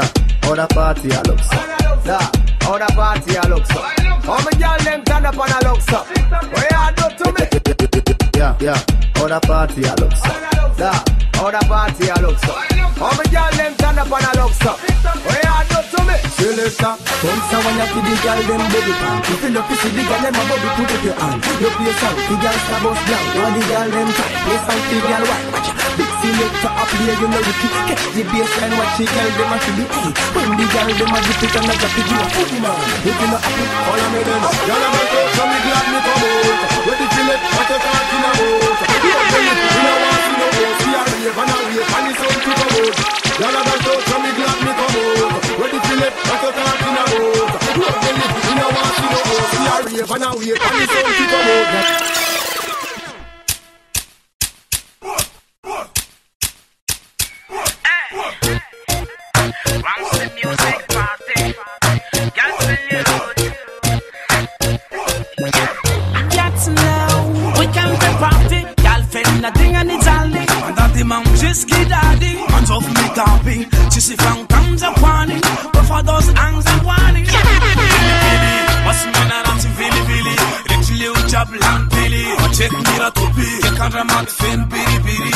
how the party I look so. Da, how the party I look so. How me girl them turn up and I look so. What you do to me? Yeah, yeah, how the party I look so. Da, how the party I look so. How me girl them turn up and I look so. What you do to me? Selector, come so when you see the girl them body pan If you look to see the girl them a body put up your hand You play song, the girl star bust down You the girl them tight, play song the girl white Watch big selector up here you know Ricky Catch the baseline, watch the girl them a feel it. Hey, When the girl them a dip it and a drop it You a fool man, if you not happy, follow me then Girl I'm a go, so me glad me come out Ready to let, what you about You a tell it, you know want to know See a rave and a wave and it's to come out Girl I'm a go, so me glad me come out Ready to let, what you about You a tell it, you know want to know See a rave and a wave and it's to come out Yes, now we can be party. Y'all feel nothing and it's all it. And that the man just daddy. Hands off me, I'm those and. What's me ranti vili vili Rich liu jab pili Check mira topi Ye kan ramat fin biri biri